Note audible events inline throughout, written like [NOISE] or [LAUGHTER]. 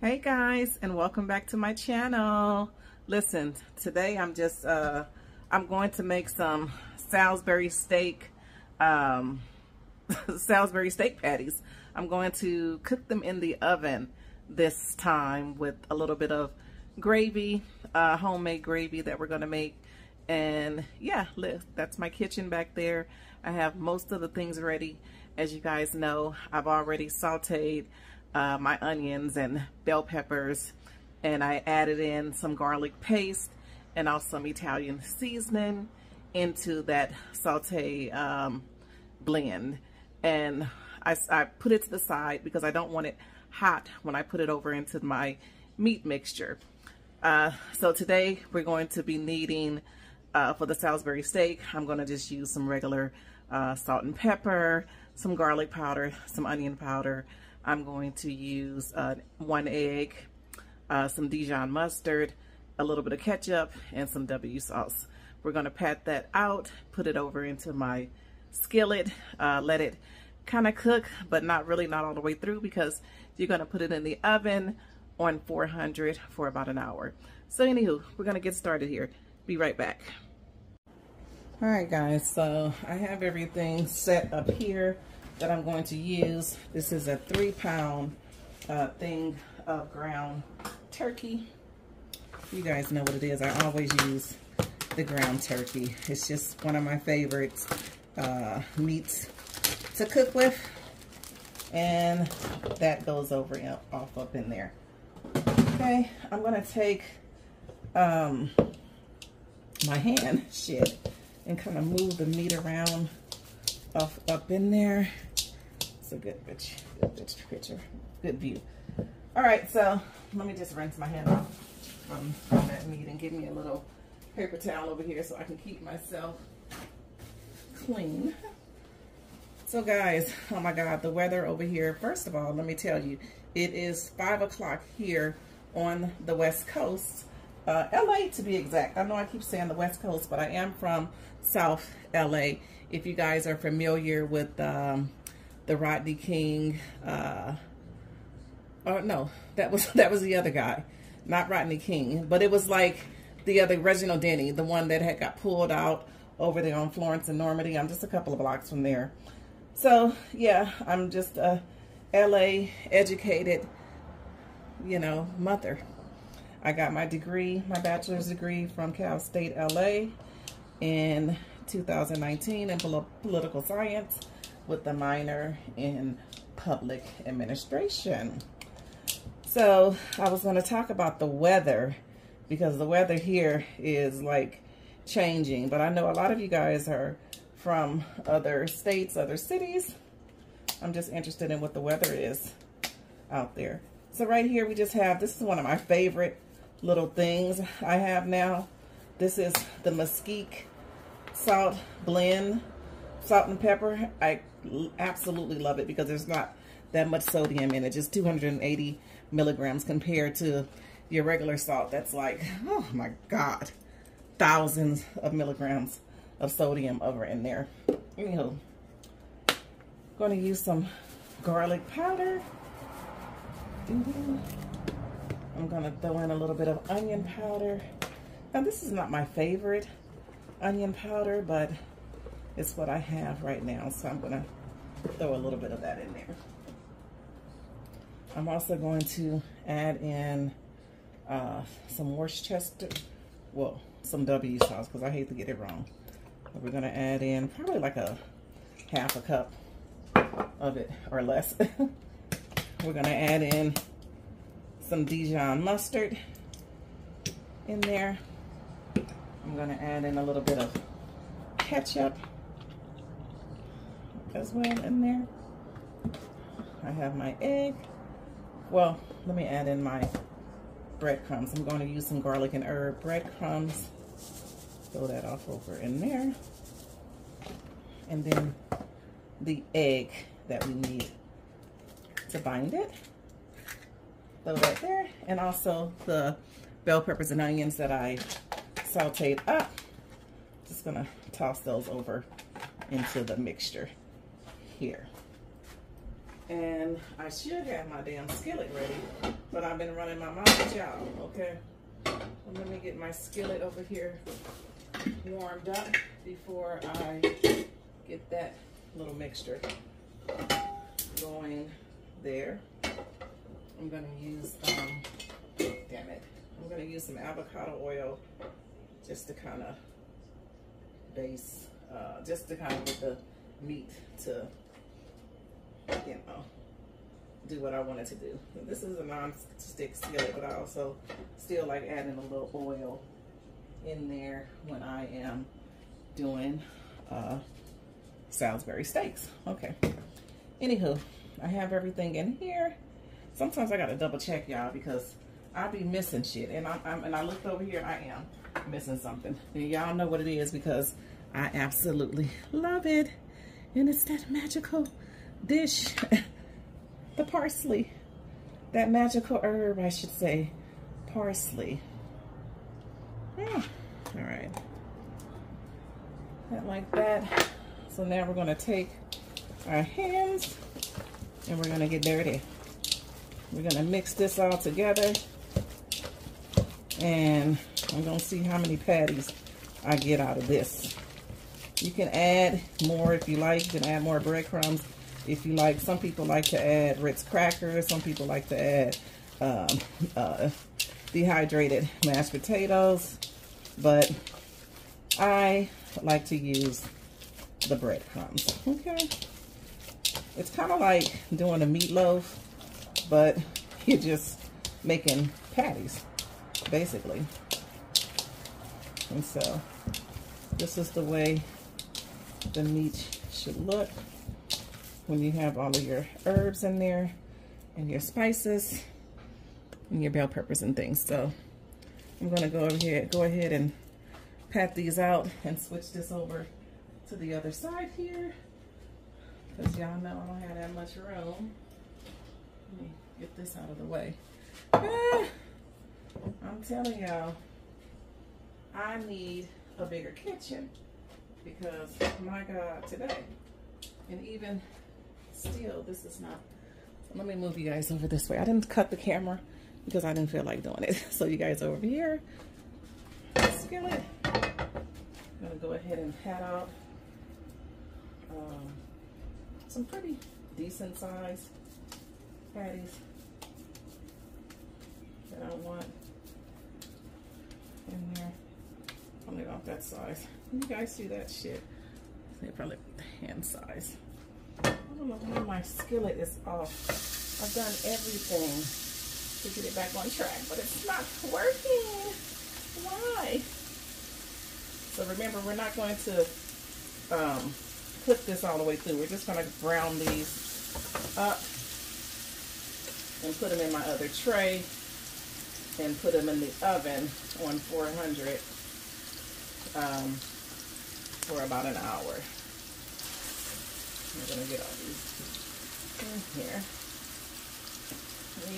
Hey guys, and welcome back to my channel. Listen, today I'm just, uh, I'm going to make some Salisbury steak, um, [LAUGHS] Salisbury steak patties. I'm going to cook them in the oven this time with a little bit of gravy, uh, homemade gravy that we're going to make. And yeah, that's my kitchen back there. I have most of the things ready. As you guys know, I've already sauteed uh, my onions and bell peppers and I added in some garlic paste and also some Italian seasoning into that saute um, blend and I, I put it to the side because I don't want it hot when I put it over into my meat mixture. Uh, so today we're going to be needing uh, for the Salisbury steak I'm going to just use some regular uh, salt and pepper, some garlic powder, some onion powder, I'm going to use uh, one egg, uh, some Dijon mustard, a little bit of ketchup, and some W sauce. We're going to pat that out, put it over into my skillet, uh, let it kind of cook, but not really not all the way through because you're going to put it in the oven on 400 for about an hour. So anywho, we're going to get started here. Be right back. All right, guys, so I have everything set up here that I'm going to use. This is a three pound uh, thing of ground turkey. You guys know what it is. I always use the ground turkey. It's just one of my favorites uh, meats to cook with. And that goes over off up in there. Okay, I'm gonna take um, my hand, [LAUGHS] shit, and kind of move the meat around off up in there. It's a good bitch, good picture, good view. All right, so let me just rinse my hand off from, from that meat and give me a little paper towel over here so I can keep myself clean. So guys, oh my God, the weather over here, first of all, let me tell you, it is five o'clock here on the West Coast, uh, LA to be exact. I know I keep saying the West Coast, but I am from South LA. If you guys are familiar with um, the Rodney King. Uh, oh no, that was [LAUGHS] that was the other guy, not Rodney King, but it was like the other Reginald Denny, the one that had got pulled out over there on Florence and Normandie. I'm just a couple of blocks from there. So yeah, I'm just a LA educated, you know, mother. I got my degree, my bachelor's degree from Cal State LA in 2019 in political science with a minor in public administration. So I was going to talk about the weather because the weather here is like changing. But I know a lot of you guys are from other states, other cities. I'm just interested in what the weather is out there. So right here we just have, this is one of my favorite little things I have now. This is the Mesquite salt blend, salt and pepper. I absolutely love it because there's not that much sodium in it, just 280 milligrams compared to your regular salt. That's like, oh my God, thousands of milligrams of sodium over in there. Anywho, going to use some garlic powder. Mm-hmm. I'm going to throw in a little bit of onion powder. Now, this is not my favorite onion powder, but it's what I have right now. So I'm to throw a little bit of that in there. I'm also going to add in uh, some Worcester, well, some W sauce because I hate to get it wrong. But we're to add in probably like a half a cup of it or less. [LAUGHS] we're to add in some Dijon mustard in there. I'm to add in a little bit of ketchup as well in there. I have my egg. Well, let me add in my breadcrumbs. I'm going to use some garlic and herb breadcrumbs. Throw that off over in there. And then the egg that we need to bind it. Throw that there. And also the bell peppers and onions that I sauteed up. Just gonna toss those over into the mixture here. And I should have my damn skillet ready, but I've been running my mouth y'all, okay? let me get my skillet over here warmed up before I get that little mixture going there. I'm gonna use, um, damn it, I'm gonna use some avocado oil just to kind of base, uh, just to kind of get the meat to, you know, do what I wanted to do. This is a non-stick skillet, but I also still like adding a little oil in there when I am doing uh, Salisbury steaks. Okay. Anywho, I have everything in here. Sometimes I gotta double check y'all because I be missing shit. And I'm, I'm, and I looked over here, I am missing something. And y'all know what it is because I absolutely love it. And it's that magical dish, [LAUGHS] the parsley. That magical herb, I should say, parsley. Hmm. All right. That like that. So now we're gonna take our hands and we're gonna get dirty. We're gonna mix this all together and I'm gonna see how many patties I get out of this. You can add more if you like. You can add more breadcrumbs if you like. Some people like to add Ritz crackers. Some people like to add um, uh, dehydrated mashed potatoes. But I like to use the breadcrumbs. Okay. It's kind of like doing a meatloaf, but [LAUGHS] you're just making patties, basically. And so this is the way the meat should look when you have all of your herbs in there and your spices and your bell peppers and things. So I'm gonna go over here, go ahead and pat these out and switch this over to the other side here. Because y'all know I don't have that much room. Let me get this out of the way. Ah, I'm telling y'all, I need a bigger kitchen because my God, today, and even still, this is not, let me move you guys over this way. I didn't cut the camera because I didn't feel like doing it. [LAUGHS] So you guys over here, skillet. I'm gonna go ahead and pat out um, some pretty decent size patties that I want in there. Only about that size. You guys see that shit? They probably hand size. Don't know why my skillet is off. I've done everything to get it back on track, but it's not working. Why? So remember, we're not going to um, cook this all the way through. We're just going to brown these up and put them in my other tray and put them in the oven on 400 um, for about an hour. I'm going to get all these in here.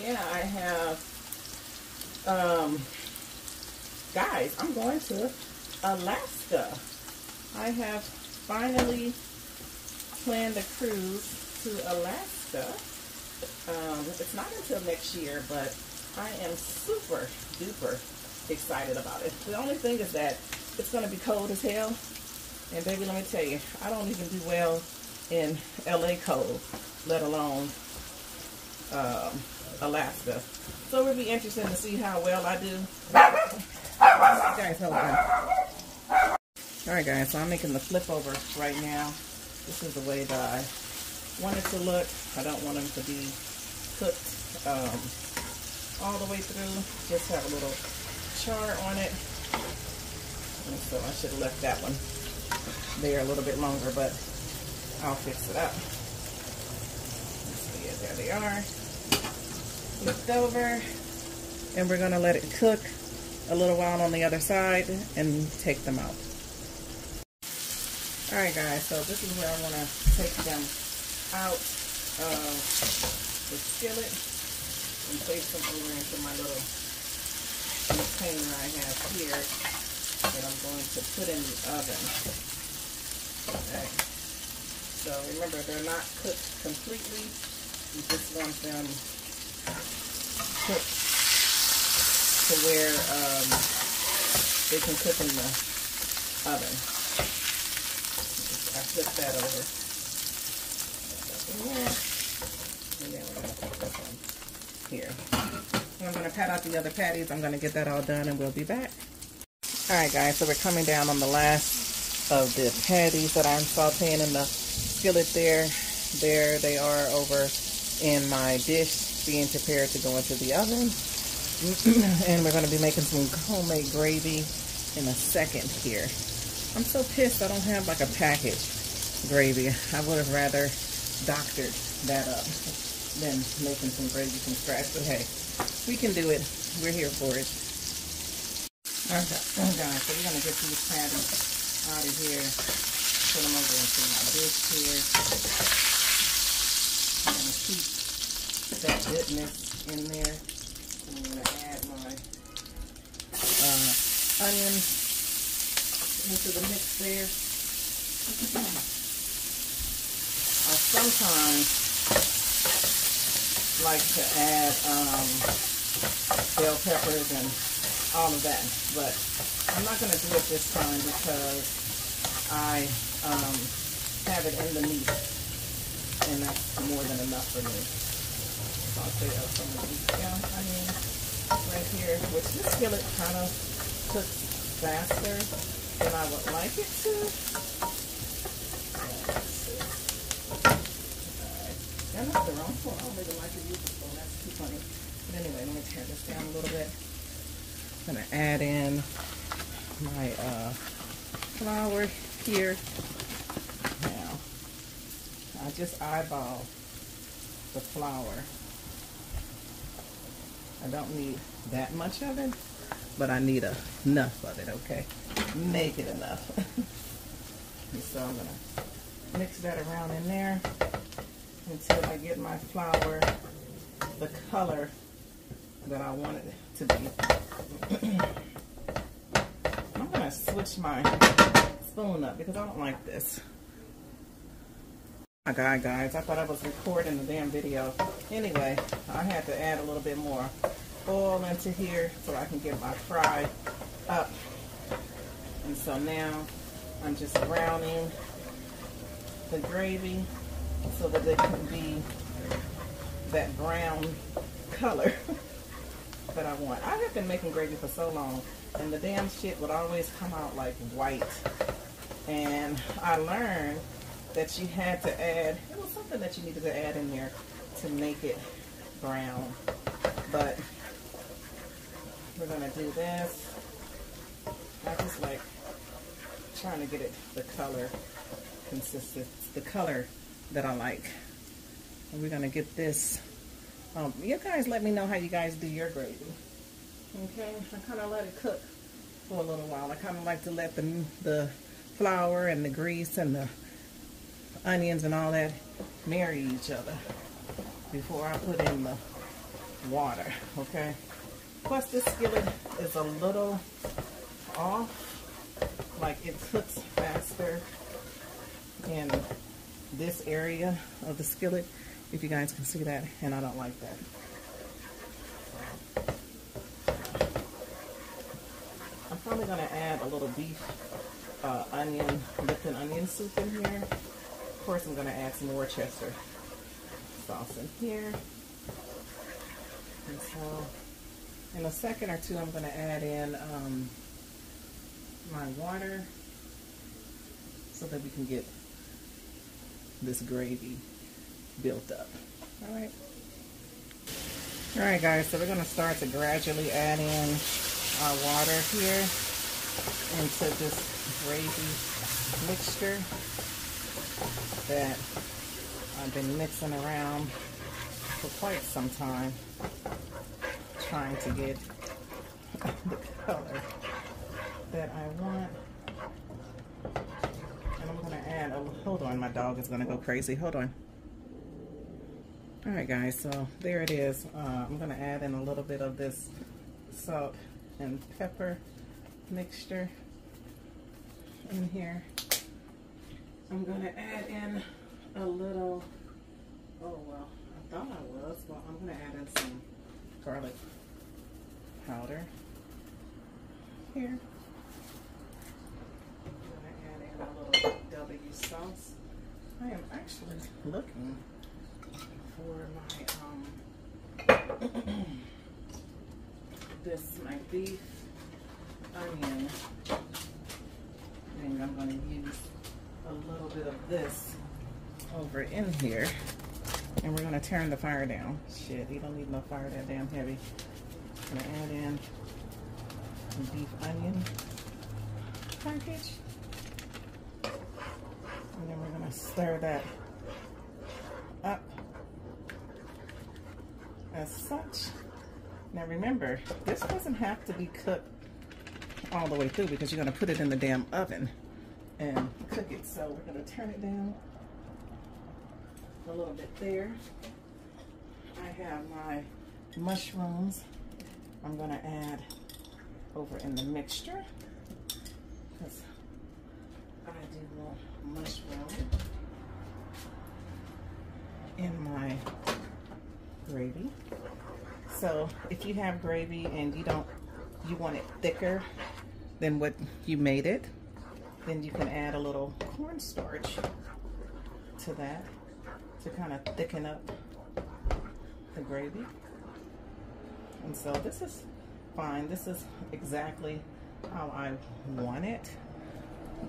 Yeah, I have, um, guys, I'm going to Alaska. I have finally planned a cruise to Alaska. Um, it's not until next year, but I am super duper excited about it. The only thing is that it's going to be cold as hell. And baby, let me tell you, I don't even do well in LA cold, let alone um, Alaska. So it'll be interesting to see how well I do. guys, hold on. Alright guys, so I'm making the flip over right now. This is the way that I want it to look. I don't want them to be cooked um, all the way through. Just have a little char on it. And so I should have left that one there a little bit longer, but I'll fix it up. See, there they are. Flipped over. And we're going to let it cook a little while on the other side and take them out. Alright guys, so this is where I want to take them out of the skillet and place them over into my little container I have here that I'm going to put in the oven. Okay. So remember, they're not cooked completely. You just want them cooked to where um, they can cook in the oven. I flip that over. Here. I'm going to pat out the other patties. I'm going to get that all done and we'll be back. Alright guys, so we're coming down on the last of the patties that I'm sauteing in the skillet there. There they are over in my dish being prepared to go into the oven. [CLEARS THROAT] and we're going to be making some homemade gravy in a second here. I'm so pissed I don't have like a package gravy. I would have rather doctored that up than making some gravy from scratch. But hey, we can do it. We're here for it. Okay, oh so we're going to get these patties out of here. Put them over into my dish here. I'm going to keep that goodness in there. I'm going to add my uh, onions into the mix there. I sometimes like to add um, bell peppers and all of that, but I'm not going to do it this time because I um, have it in the meat, and that's more than enough for me. So I'll Saute up some of these young onions right here, which this skillet kind of cooks faster than I would like it to. And that's the wrong spoon. I don't really like to use the spoon. That's too funny. But anyway, let me tear this down a little bit. I'm going to add in my uh, flour here. Now, I just eyeball the flour. I don't need that much of it, but I need enough of it, okay? Make it enough. [LAUGHS] so I'm going to mix that around in there until I get my flour the color that I want it to be. [CLEARS THROAT] I'm going to switch my spoon up because I don't like this. Oh my God, guys, I thought I was recording the damn video. Anyway, I had to add a little bit more oil into here so I can get my fry up. And so now I'm just browning the gravy so that it can be that brown [LAUGHS] color that I want. I have been making gravy for so long and the damn shit would always come out like white. And I learned that you had to add, it was something that you needed to add in there to make it brown. But we're gonna do this. I just like trying to get it the color consistent, the color that I like. And we're gonna get this. Um, you guys let me know how you guys do your gravy. Okay, I kind of let it cook for a little while. I kind of like to let the, the flour and the grease and the onions and all that marry each other before I put in the water, okay? Plus this skillet is a little off, like it cooks faster in this area of the skillet, if you guys can see that, and I don't like that. I'm probably going to add a little beef uh, onion, Lipton onion soup in here. Of course, I'm going to add some Worcester sauce in here. And so, in a second or two, I'm going to add in um, my water so that we can get this gravy built up. All right. All right, guys, so we're going to start to gradually add in our water here into this gravy mixture that I've been mixing around for quite some time trying to get [LAUGHS] the color that I want. And I'm going to add, a, hold on, my dog is going to go crazy. Hold on. All right, guys, so there it is. Uh, I'm going to add in a little bit of this salt and pepper mixture in here. I'm going to add in a little, oh, well, I thought I was. Well, I'm going to add in some garlic powder here. I'm going to add in a little W sauce. I am actually looking for my, um, [CLEARS THROAT] this, my beef onion. And I'm going to use a little bit of this over in here. And we're gonna turn the fire down. Shit, you don't need no fire that damn heavy. I'm gonna add in some beef onion package. And then we're gonna stir that up as such. Now remember, this doesn't have to be cooked all the way through because you're gonna put it in the damn oven and cook it. So we're gonna turn it down a little bit there. I have my mushrooms I'm gonna add over in the mixture because I do want mushroom in my gravy. So if you have gravy and you don't, you want it thicker than what you made it, then you can add a little cornstarch to that to kind of thicken up the gravy. And so this is fine. This is exactly how I want it.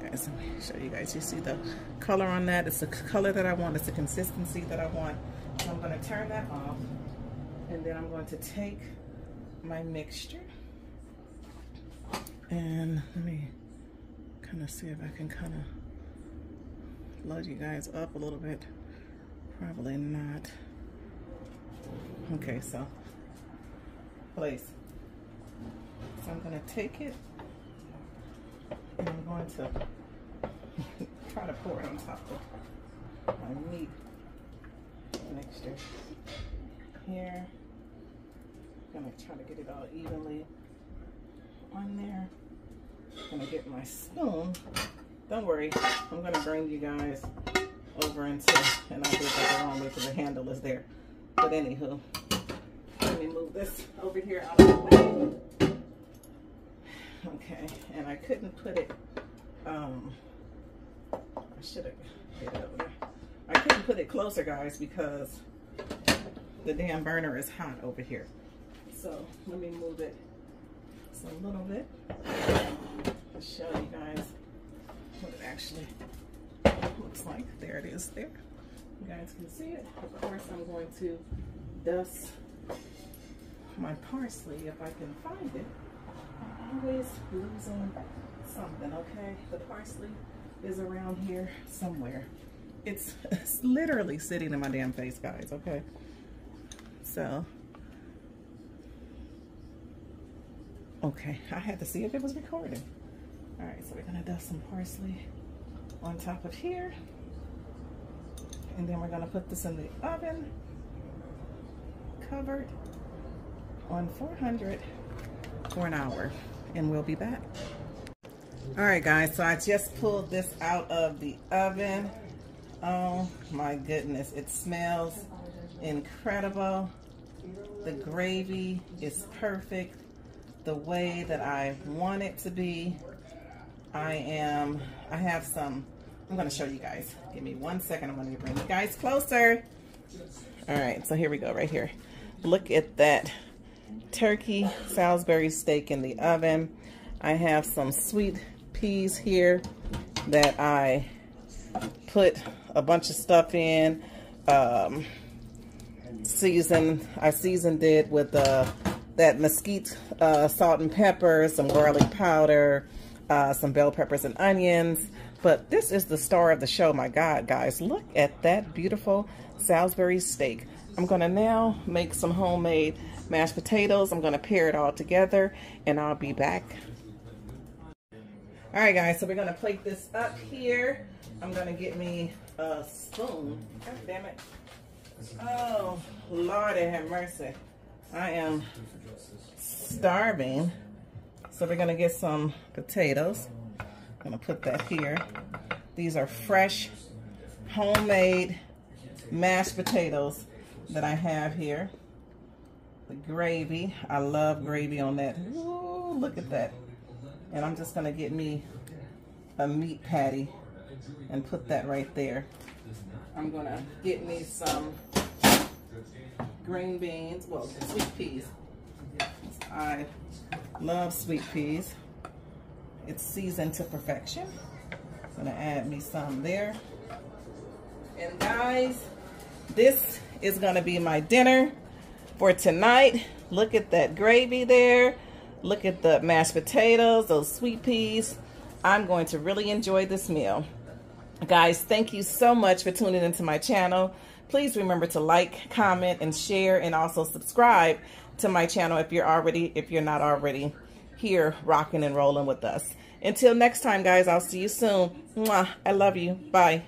Guys, let me show you guys. You see the color on that? It's the color that I want. It's the consistency that I want. So I'm going to turn that off. And then I'm going to take my mixture. And let me kind of see if I can kind of load you guys up a little bit. Probably not. Okay, so place. So I'm gonna take it and I'm going to [LAUGHS] try to pour it on top of my meat mixture here. I'm gonna try to get it all evenly on there. Gonna get my spoon. Don't worry, I'm gonna bring you guys over into, and I did that the wrong way because the handle is there. But anywho, let me move this over here out of the way. Okay, and I couldn't put it, um, I should have it over there. I couldn't put it closer, guys, because the damn burner is hot over here. So let me move it just a little bit to show you guys what it actually looks like. There it is there. You guys can see it. Of course, I'm going to dust my parsley if I can find it. I'm always losing something, okay? The parsley is around here somewhere. It's, it's [LAUGHS] literally sitting in my damn face, guys, okay? So, okay, I had to see if it was recording. All right, so we're gonna dust some parsley on top of here. And then we're gonna put this in the oven, covered on 400 for an hour. And we'll be back. All right, guys, so I just pulled this out of the oven. Oh my goodness, it smells incredible. The gravy is perfect the way that I want it to be. I am, I have some, I'm gonna show you guys. Give me one second, I'm gonna bring you guys closer. All right, so here we go, right here. Look at that turkey Salisbury steak in the oven. I have some sweet peas here that I put a bunch of stuff in. Um, seasoned, I seasoned it with uh, that mesquite uh, salt and pepper, some garlic powder, uh, some bell peppers and onions. But this is the star of the show, my God, guys. Look at that beautiful Salisbury steak. I'm going to now make some homemade mashed potatoes. I'm going to pair it all together, and I'll be back. All right, guys, so we're going to plate this up here. I'm going to get me a spoon. God damn it. Oh, Lord have mercy. I am starving. So we're gonna get some potatoes. I'm gonna put that here. These are fresh, homemade mashed potatoes. that I have here. The gravy. I love gravy on that. Ooh, look at that. And I'm just to get me a meat patty and put that right there. I'm to get me some green beans, well, sweet peas. I love sweet peas. It's seasoned to perfection. I'm gonna add me some there. And guys, this is gonna be my dinner for tonight. Look at that gravy there. Look at the mashed potatoes, those sweet peas. I'm going to really enjoy this meal. Guys, thank you so much for tuning into my channel. Please remember to like, comment, and share, and also subscribe to my channel if you're already, if you're not already here rocking and rolling with us. Until next time, guys, I'll see you soon. Mwah, I love you. Bye.